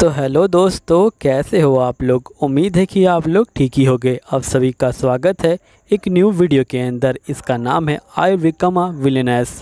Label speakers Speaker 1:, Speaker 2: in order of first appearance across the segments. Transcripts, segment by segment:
Speaker 1: तो हेलो दोस्तों, कैसे हो आप लोग? उम्मीद है कि आप लोग ठीक ही होंगे। आप सभी का स्वागत है एक न्यू वीडियो के अंदर। इसका नाम है I become a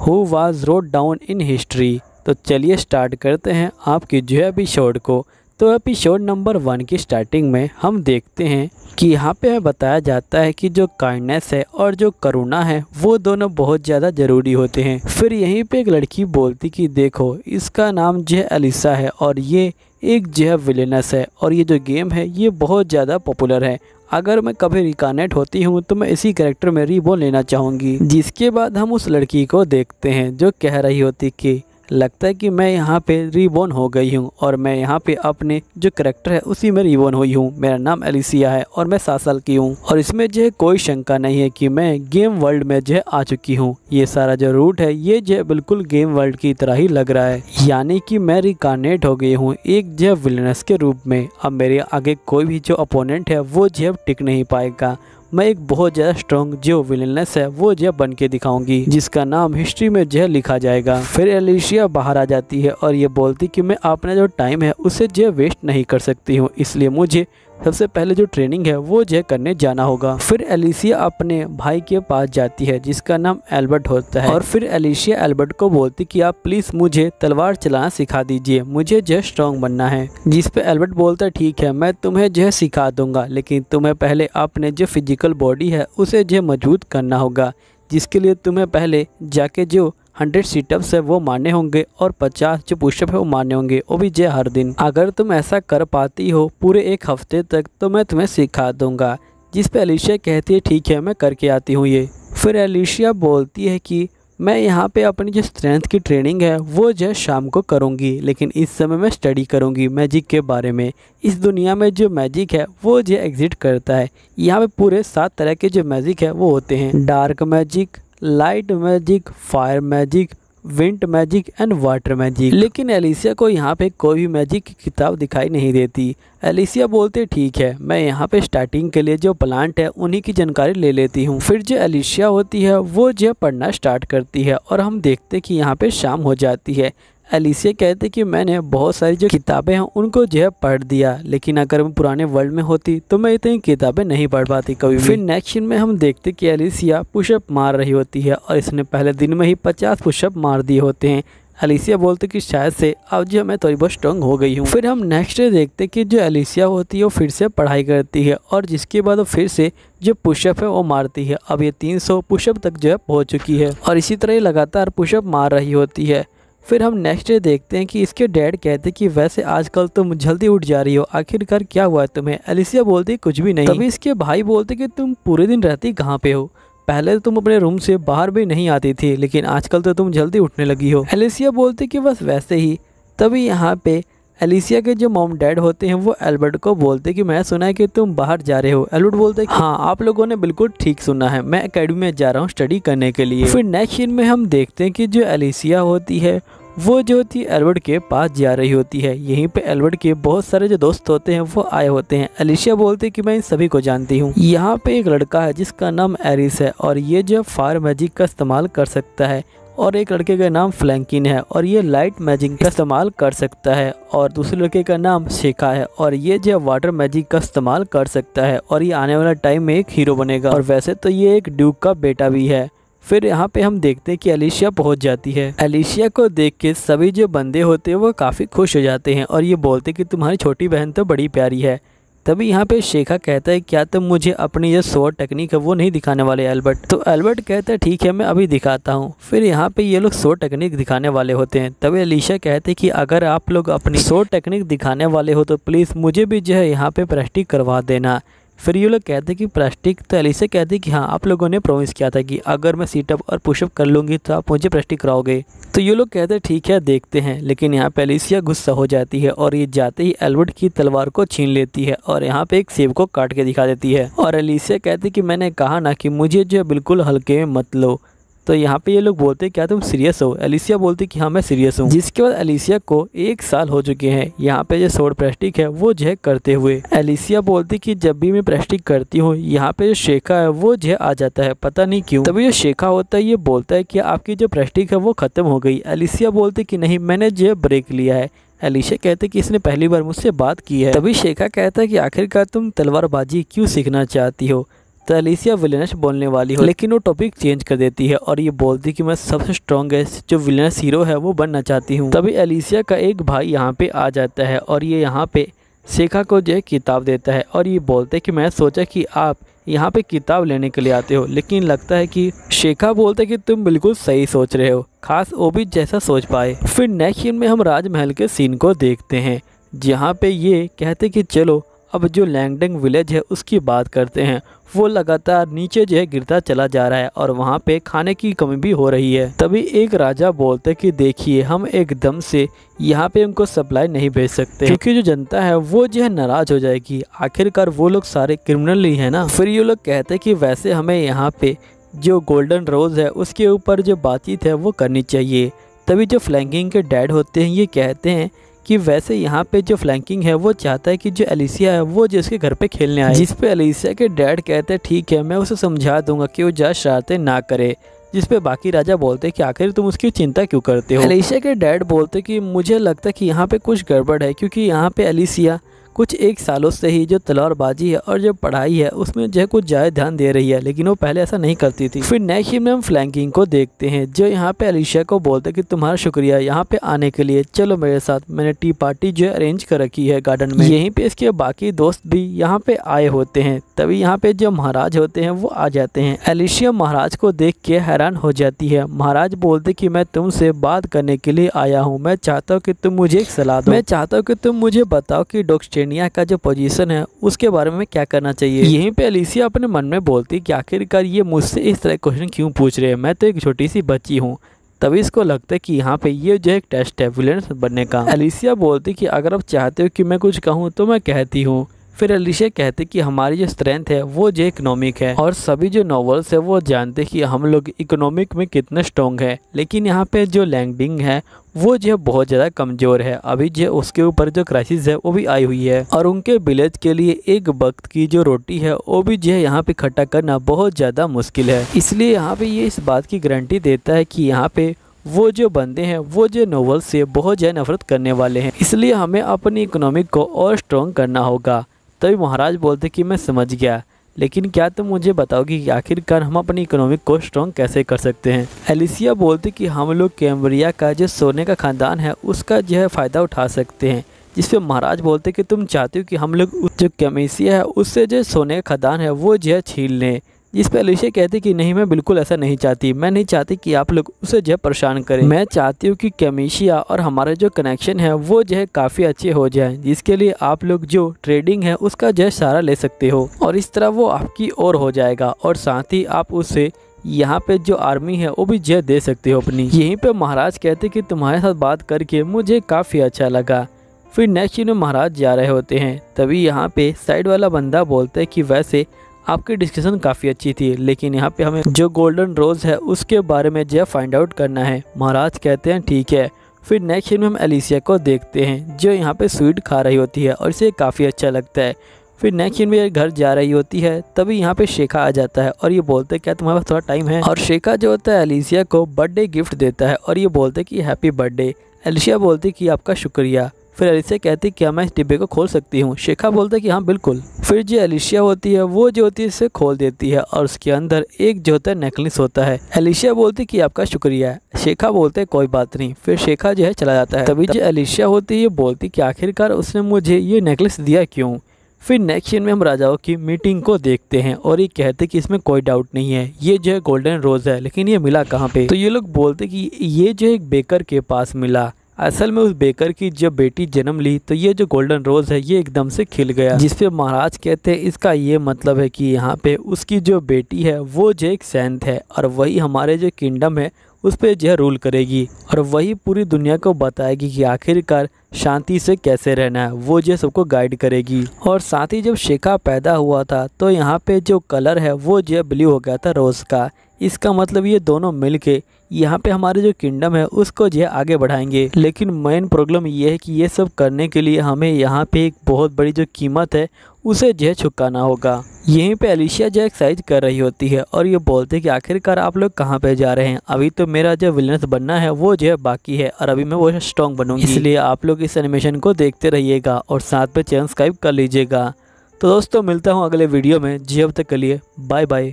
Speaker 1: who was road down in history तो चलिए स्टार्ट करते हैं आपकी जो है एपिसोड को। तो एपिसोड नंबर वन की स्टार्टिंग में हम देखते हैं कि यहाँ पे हमें बताया जाता है कि जो काइंडनेस है और जो करुणा है, वो दोनों बहुत ज़्यादा ज़रूरी होते हैं। फिर यहीं पे एक लड़की बोलती कि, देखो, इसका नाम जो है अलिसा है और ये एक जो है विलेनस है और ये जो गेम है, ये बहुत ज़्यादा पॉपुलर है। अगर मैं कभी रिकानेट होती हूँ तो मैं इसी करेक्टर में रीबोन लेना चाहूँगी। जिसके बाद हम उस लड़की को देखते हैं, जो कह रही होती कि लगता है कि मैं यहाँ पे रीबोन हो गई हूँ और मैं यहाँ पे अपने जो करेक्टर है, उसी में रीबोन हुई हूँ। मेरा नाम एलिसिया है और मैं सात साल की हूँ। और इसमें जो है कोई शंका नहीं है कि मैं गेम वर्ल्ड में जो आ चुकी हूँ। ये सारा जो रूट है, ये जो बिल्कुल गेम वर्ल्ड की तरह ही लग रहा है। यानी कि मैं रिकानेट हो गई हूँ एक जो विलनेस के रूप में। अब मेरे आगे कोई भी जो अपोनेंट है, वो जो टिक नहीं पाएगा। मैं एक बहुत ज़्यादा स्ट्रॉन्ग जो विलनेस है, वो जय बन के दिखाऊँगी, जिसका नाम हिस्ट्री में जय लिखा जाएगा। फिर एलिशिया बाहर आ जाती है और ये बोलती कि मैं अपना जो टाइम है, उसे जय वेस्ट नहीं कर सकती हूँ, इसलिए मुझे सबसे पहले जो ट्रेनिंग है, वो जो करने जाना होगा। फिर एलिसिया अपने भाई के पास जाती है, जिसका नाम एल्बर्ट होता है। और फिर एलिशिया एल्बर्ट को बोलती कि आप प्लीज़ मुझे तलवार चलाना सिखा दीजिए, मुझे जो स्ट्रॉन्ग बनना है। जिस पे एल्बर्ट बोलता है, ठीक है, मैं तुम्हें जो सिखा दूँगा, लेकिन तुम्हें पहले अपने जो फ़िज़िकल बॉडी है, उसे जो मज़बूत करना होगा, जिसके लिए तुम्हें पहले जाके जो हंड्रेड सीटअप्स है वो मारने होंगे और पचास जो पुशअप है वो मारने होंगे। वो भी जय हर दिन। अगर तुम ऐसा कर पाती हो पूरे एक हफ़्ते तक तो मैं तुम्हें सिखा दूँगा। जिस पे एलिशिया कहती है, ठीक है, मैं करके आती हूँ ये। फिर अलीशिया बोलती है कि, मैं यहाँ पे अपनी जो स्ट्रेंथ की ट्रेनिंग है, वो जो शाम को करूँगी, लेकिन इस समय मैं स्टडी करूँगी मैजिक के बारे में। इस दुनिया में जो मैजिक है, वो जो एग्जिट करता है। यहाँ पे पूरे सात तरह के जो मैजिक है, वो होते हैं। Dark magic light magic, fire magic wind magic and water magic. लेकिन एलिसिया को यहाँ पे कोई भी मैजिक की किताब दिखाई नहीं देती। एलिसिया बोलते, ठीक है, मैं यहाँ पे स्टार्टिंग के लिए जो प्लांट है, उन्हीं की जानकारी ले लेती हूँ। फिर जो एलिसिया होती है, वो जो पढ़ना स्टार्ट करती है और हम देखते कि यहाँ पे शाम हो जाती है। एलिसिया कहते कि मैंने बहुत सारी जो किताबें हैं, उनको जो है पढ़ दिया, लेकिन अगर मैं पुराने वर्ल्ड में होती तो मैं इतनी किताबें नहीं पढ़ पाती कभी फिर नेक्स्ट में हम देखते कि एलिसिया पुशअप मार रही होती है, और इसने पहले दिन में ही पचास पुशअप मार दिए होते हैं। एलिसिया बोलते कि शायद से अब जो मैं थोड़ी बहुत स्ट्रॉन्ग हो गई हूँ। फिर हम नेक्स्ट डे देखते कि जो एलिसिया होती है, वो फिर से पढ़ाई करती है, और जिसके बाद वो फिर से जो पुशअप है, वो मारती है। अब ये 300 पुशअप तक जो है पहुँच चुकी है, और इसी तरह लगातार पुशअप मार रही होती है। फिर हम नेक्स्ट डे देखते हैं कि इसके डैड कहते हैं कि वैसे आजकल तुम जल्दी उठ जा रही हो, आखिरकार क्या हुआ है तुम्हें? एलिसिया बोलती कुछ भी नहीं। तभी इसके भाई बोलते कि तुम पूरे दिन रहती कहाँ पे हो? पहले तो तुम अपने रूम से बाहर भी नहीं आती थी, लेकिन आजकल तो तुम जल्दी उठने लगी हो। एलिसिया बोलती कि बस वैसे ही। तभी यहाँ पे एलिसिया के जो मॉम डैड होते हैं, वो एल्बर्ट को बोलते कि, मैं सुना है कि तुम बाहर जा रहे हो। एल्बर्ट बोलते हैं हाँ आप लोगों ने बिल्कुल ठीक सुना है। मैं एकेडमी में जा रहा हूँ स्टडी करने के लिए। फिर नेक्स्ट सीन में हम देखते हैं कि जो एलिसिया होती है, वो जो थी एल्बर्ट के पास जा रही होती है। यहीं पे एल्बर्ट के बहुत सारे जो दोस्त होते हैं, वो आए होते हैं। अलिशिया बोलते कि, मैं इन सभी को जानती हूँ। यहाँ पे एक लड़का है, जिसका नाम एरिस है और ये जो फायर मैजिक का इस्तेमाल कर सकता है। और एक लड़के का नाम फ्लैंकिन है और ये लाइट मैजिक का इस्तेमाल कर सकता है और दूसरे लड़के का नाम शेखा है और ये जो वाटर मैजिक का इस्तेमाल कर सकता है और ये आने वाला टाइम में एक हीरो बनेगा। और वैसे तो ये एक ड्यूक का बेटा भी है। फिर यहाँ पे हम देखते हैं कि एलिशिया पहुँच जाती है। एलिशिया को देख के सभी जो बंदे होते हैं वो काफ़ी खुश हो जाते हैं और ये बोलते कि तुम्हारी छोटी बहन तो बड़ी प्यारी है। तभी यहाँ पे शेखा कहता है, क्या तुम तो मुझे अपनी जो शोर टेक्निक है, वो नहीं दिखाने वाले, एल्बर्ट? तो एल्बर्ट कहता है, ठीक है, मैं अभी दिखाता हूँ। फिर यहाँ पे ये लोग सो टेक्निक दिखाने वाले होते हैं। तभी अलीशा कहते हैं कि, अगर आप लोग अपनी सो टेक्निक दिखाने वाले हो तो प्लीज़ मुझे भी जो है यहाँ पे प्रैक्टिस करवा देना। फिर ये लोग कहते कि प्लास्टिक तो अली से कहते कि हाँ आप लोगों ने प्रॉमिस किया था कि अगर मैं सीटअप और पुशअप कर लूँगी तो आप मुझे प्लास्टिक कराओगे। तो ये लोग कहते ठीक है, देखते हैं। लेकिन यहाँ पे अलीसिया गुस्सा हो जाती है और ये जाते ही एलवर्ड की तलवार को छीन लेती है और यहाँ पे एक सेब को काट के दिखा देती है। और अलीसिया कहती कि मैंने कहा ना कि मुझे जो बिल्कुल हल्के में मत लो। तो यहाँ पे ये लोग बोलते क्या तुम सीरियस हो? एलिसिया बोलती कि हाँ मैं सीरियस हूँ। जिसके बाद एलिसिया को एक साल हो चुके हैं। यहाँ पे जो सोड प्रेस्टिक है, वो जो करते हुए एलिसिया बोलती कि, जब भी मैं प्रेस्टिक करती हूँ, यहाँ पे जो शेखा है, वो जो आ जाता है। पता नहीं क्यों। तभी जो शेखा होता है, ये बोलता है कि, आपकी जो प्रेस्टिक है, वो खत्म हो गई। एलिसिया बोलती कि, नहीं, मैंने जो ब्रेक लिया है। एलिशा कहते कि, इसने पहली बार मुझसे बात की है। तभी शेखा कहता है कि, आखिरकार तुम तलवारबाजी क्यों सीखना चाहती हो? तो एलिसिया विलेनस बोलने वाली हो, लेकिन वो टॉपिक चेंज कर देती है और ये बोलती कि मैं सबसे स्ट्रॉन्गेस्ट जो विलेनस हीरो है वो बनना चाहती हूँ। तभी एलिसिया का एक भाई यहाँ पे आ जाता है और ये यहाँ पे शेखा को जो किताब देता है और ये बोलते कि मैं सोचा कि आप यहाँ पे किताब लेने के लिए आते हो, लेकिन लगता है कि शेखा बोलते कि तुम बिल्कुल सही सोच रहे हो। खास वो भी जैसा सोच पाए। फिर नेक्स्ट में हम राजमहल के सीन को देखते हैं, जहाँ पे ये कहते कि चलो अब जो लैंगडंग विलेज है उसकी बात करते हैं, वो लगातार नीचे जो है गिरता चला जा रहा है और वहाँ पे खाने की कमी भी हो रही है। तभी एक राजा बोलते कि देखिए, हम एकदम से यहाँ पे उनको सप्लाई नहीं भेज सकते क्योंकि जो जनता है, वो जो है नाराज़ हो जाएगी। आखिरकार वो लोग सारे क्रिमिनल ही है ना। फिर ये लोग कहते कि वैसे हमें यहाँ पे जो गोल्डन रोज है, उसके ऊपर जो बातचीत है, वो करनी चाहिए। तभी जो फ्लैंकिंग के डैड होते हैं, ये कहते हैं कि वैसे यहाँ पे जो फ्लैंकिंग है, वो चाहता है कि जो एलिसिया है, वो जिसके घर पे खेलने आए। जिस पे एलिसिया के डैड कहते हैं, ठीक है, मैं उसे समझा दूँगा कि वो जा शरारतें ना करे। जिस पे बाकी राजा बोलते हैं कि, आखिर तुम उसकी चिंता क्यों करते हो? एलिसिया के डैड बोलते कि, मुझे लगता है कि यहाँ पे कुछ गड़बड़ है, क्योंकि यहाँ पे एलिसिया कुछ एक सालों से ही जो तलवारबाजी है और जो पढ़ाई है, उसमें जो है कुछ ज़्यादा ध्यान दे रही है, लेकिन वो पहले ऐसा नहीं करती थी। फिर नेक्स्ट में हम फ्लैंकिंग को देखते हैं, जो यहाँ पे अलीशा को बोलते हैं कि तुम्हारा शुक्रिया, यहाँ पे आने के लिए, चलो मेरे साथ, मैंने टी पार्टी जो अरेंज कर रखी है गार्डन में। यहीं पे इसके बाकी दोस्त भी यहाँ पे आए होते हैं, तभी यहाँ पे जो महाराज होते हैं, वो आ जाते हैं। एलिशिया महाराज को देख के हैरान हो जाती है। महाराज बोलते कि मैं तुमसे बात करने के लिए आया हूँ, मैं चाहता हूँ कि तुम मुझे एक सलाह दो। मैं चाहता हूँ कि तुम मुझे बताओ कि डॉक्स्टेनिया का जो पोजीशन है, उसके बारे में क्या करना चाहिए? यहीं पे अलीसिया अपने मन में बोलती कि आखिरकार ये मुझसे इस तरह क्वेश्चन क्यों पूछ रहे हैं? मैं तो एक छोटी सी बच्ची हूँ। तभी इसको लगता है कि यहाँ पे ये जो एक टेस्ट है विलेंस बनने का। एलिसिया बोलती कि अगर आप चाहते हो कि मैं कुछ कहूँ तो मैं कहती हूँ। फिर अलीशा कहते कि हमारी जो स्ट्रेंथ है, वो जो इकोनॉमिक है। और सभी जो नॉवल्स है, वो जानते कि हम लोग इकोनॉमिक में कितने स्ट्रॉन्ग है। लेकिन यहाँ पे जो लैंडिंग है, वो जो है बहुत ज़्यादा कमज़ोर है। अभी जो उसके ऊपर जो क्राइसिस है, वो भी आई हुई है। और उनके विलेज के लिए एक वक्त की जो रोटी है, वो भी जो है यहाँ पे इकट्ठा करना बहुत ज़्यादा मुश्किल है। इसलिए यहाँ पे ये इस बात की गारंटी देता है कि यहाँ पे वो जो बंदे हैं, वो जो नोवल से बहुत ज़्यादा नफरत करने वाले हैं। इसलिए हमें अपनी इकोनॉमिक को और स्ट्रॉन्ग करना होगा। तभी महाराज बोलते कि मैं समझ गया, लेकिन क्या तुम तो मुझे बताओगे कि आखिरकार हम अपनी इकोनॉमिक को स्ट्रॉन्ग कैसे कर सकते हैं? एलिसिया बोलते कि हम लोग कैम्बरिया का जो सोने का ख़ानदान है, उसका जो है फ़ायदा उठा सकते हैं। जिस पर महाराज बोलते कि तुम चाहते हो कि हम लोग, जो कैमेसिया है, उससे जो सोने का खदान है, वो जो है छीन लें। जिस पे अलीशा कहती कि, नहीं, मैं बिल्कुल ऐसा नहीं चाहती। मैं नहीं चाहती कि आप लोग उसे जो परेशान करें। मैं चाहती हूँ कि कैमेशिया और हमारे जो कनेक्शन है, वो जो है काफ़ी अच्छे हो जाए, जिसके लिए आप लोग जो ट्रेडिंग है, उसका जो सहारा ले सकते हो। और इस तरह वो आपकी और हो जाएगा और साथ ही आप उसे यहाँ पे जो आर्मी है, वो भी जय दे सकते हो अपनी। यहीं पे महाराज कहते कि, तुम्हारे साथ बात करके मुझे काफ़ी अच्छा लगा। फिर नेक्स्ट में महाराज जा रहे होते हैं। तभी यहाँ पे साइड वाला बंदा बोलते हैं कि, वैसे आपकी डिस्कशन काफ़ी अच्छी थी, लेकिन यहाँ पे हमें जो गोल्डन रोज है, उसके बारे में जो फाइंड आउट करना है। महाराज कहते हैं, ठीक है। फिर नेक्स्ट सीन में हम एलिसिया को देखते हैं, जो यहाँ पे स्वीट खा रही होती है और इसे काफ़ी अच्छा लगता है। फिर नेक्स्ट सीन में घर जा रही होती है, तभी यहाँ पे शेखा आ जाता है और ये बोलते क्या तुम्हारे पास थोड़ा टाइम है? और शेखा जो होता है एलिसिया को बर्थडे गिफ्ट देता है और ये बोलते कि हैप्पी बर्थडे एलिसिया बोलती कि आपका शुक्रिया। फिर एलिसिया कहती, क्या मैं इस डिब्बे को खोल सकती हूँ? शेखा बोलता है कि हाँ बिल्कुल। फिर जो एलिशिया होती है, वो जो होती है इसे खोल देती है और उसके अंदर एक जो होता है नेकलेस होता है। एलिशिया बोलती कि, आपका शुक्रिया। है शेखा बोलते है कोई बात नहीं। फिर शेखा जो है चला जाता है। तभी जो एलिशिया होती है बोलती कि, आखिरकार उसने मुझे ये नेकलेस दिया क्यों? फिर नेक्स्ट सीन में हम राजाओं की मीटिंग को देखते हैं और ये कहते कि, इसमें कोई डाउट नहीं है। ये जो है गोल्डन रोज है, लेकिन ये मिला कहाँ पे? तो ये लोग बोलते कि, ये जो एक बेकर के पास मिला। असल में उस बेकर की जब बेटी जन्म ली तो ये जो गोल्डन रोज है, ये एकदम से खिल गया। जिसपे महाराज कहते हैं, इसका ये मतलब है कि यहाँ पे उसकी जो बेटी है, वो जो एक सैंत है, और वही हमारे जो किंगडम है, उस पर जो रूल करेगी, और वही पूरी दुनिया को बताएगी कि आखिरकार शांति से कैसे रहना है, वो जो सबको गाइड करेगी। और साथ ही जब शेखा पैदा हुआ था तो यहाँ पे जो कलर है, वो जो ब्लू हो गया था रोज़ का। इसका मतलब ये दोनों मिल के यहाँ पे हमारे जो किंगडम है, उसको जो है आगे बढ़ाएँगे। लेकिन मेन प्रॉब्लम ये है कि ये सब करने के लिए हमें यहाँ पे एक बहुत बड़ी जो कीमत है, उसे जो है चुकाना होगा। यहीं पे अलिशिया जो एक्साइज कर रही होती है और ये बोलते हैं कि आखिरकार आप लोग कहाँ पे जा रहे हैं? अभी तो मेरा जो विलनेस बनना है, वो जो है बाकी है और अभी मैं वो स्ट्रॉन्ग बनूँगी। इसलिए आप लोग इस एनिमेशन को देखते रहिएगा और साथ में चैनल कर लीजिएगा। तो दोस्तों, मिलता हूँ अगले वीडियो में। जी अब तक के लिए बाय बाय